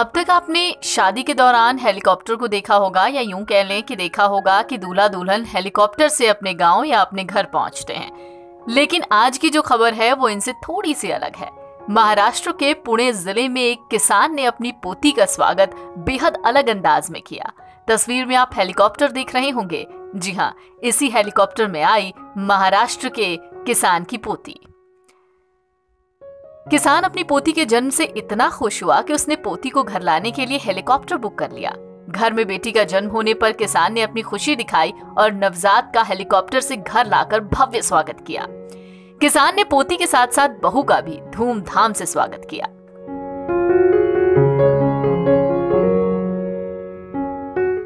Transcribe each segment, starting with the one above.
अब तक आपने शादी के दौरान हेलीकॉप्टर को देखा होगा या यूँ कह लें कि देखा होगा कि दूल्हा दुल्हन हेलीकॉप्टर से अपने गाँव या अपने घर पहुँचते हैं। लेकिन आज की जो खबर है, वो इनसे थोड़ी सी अलग है। महाराष्ट्र के पुणे ज़िले में एक किसान ने अपनी पोती का स्वागत बेहद अलग अंदाज में किया। तस्वीर में आप हेलीकॉप्टर देख रहे होंगे। जी हाँ इसी हेलीकॉप्टर में आई महाराष्ट्र के किसान की पोती। किसान अपनी पोती के जन्म से इतना खुश हुआ कि उसने पोती को घर लाने के लिए हेलीकॉप्टर बुक कर लिया। घर में बेटी का जन्म होने पर किसान ने अपनी खुशी दिखाई और नवजात का हेलीकॉप्टर से घर लाकर भव्य स्वागत किया। किसान ने पोती के साथ साथ बहू का भी धूमधाम से स्वागत किया।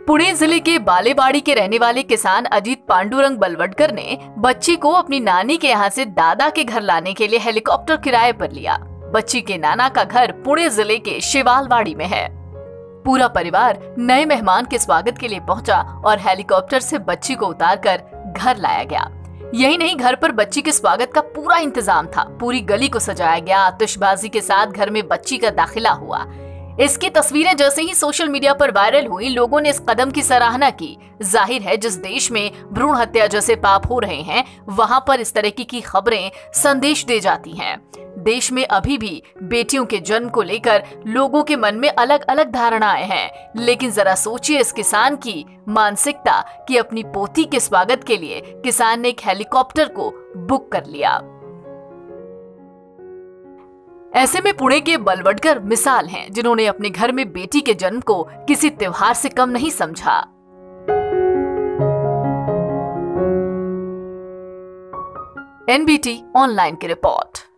पुणे ज़िले के बालेबाड़ी के रहने वाले किसान अजीत पांडुरंग बलवटकर ने बच्ची को अपनी नानी के यहाँ से दादा के घर लाने के लिए हेलीकॉप्टर किराए पर लिया। बच्ची के नाना का घर पुणे ज़िले के शिवालवाड़ी में है। पूरा परिवार नए मेहमान के स्वागत के लिए पहुँचा और हेलीकॉप्टर से बच्ची को उतारकर घर लाया गया। यही नहीं, घर पर बच्ची के स्वागत का पूरा इंतज़ाम था। पूरी गली को सजाया गया, आतिशबाजी के साथ घर में बच्ची का दाखिला हुआ। इसकी तस्वीरें जैसे ही सोशल मीडिया पर वायरल हुई लोगों ने इस कदम की सराहना की। ज़ाहिर है जिस देश में भ्रूण हत्या जैसे पाप हो रहे हैं वहाँ पर इस तरह की, की खबरें संदेश दे जाती हैं। देश में अभी भी बेटियों के जन्म को लेकर लोगों के मन में अलग अलग धारणाएँ हैं। लेकिन जरा सोचिए इस किसान की मानसिकता कि अपनी पोती के स्वागत के लिए किसान ने एक हेलीकॉप्टर को बुक कर लिया। ऐसे में पुणे के बलवडकर मिसाल हैं, जिन्होंने अपने घर में बेटी के जन्म को किसी त्योहार से कम नहीं समझा। एनबीटी ऑनलाइन की रिपोर्ट।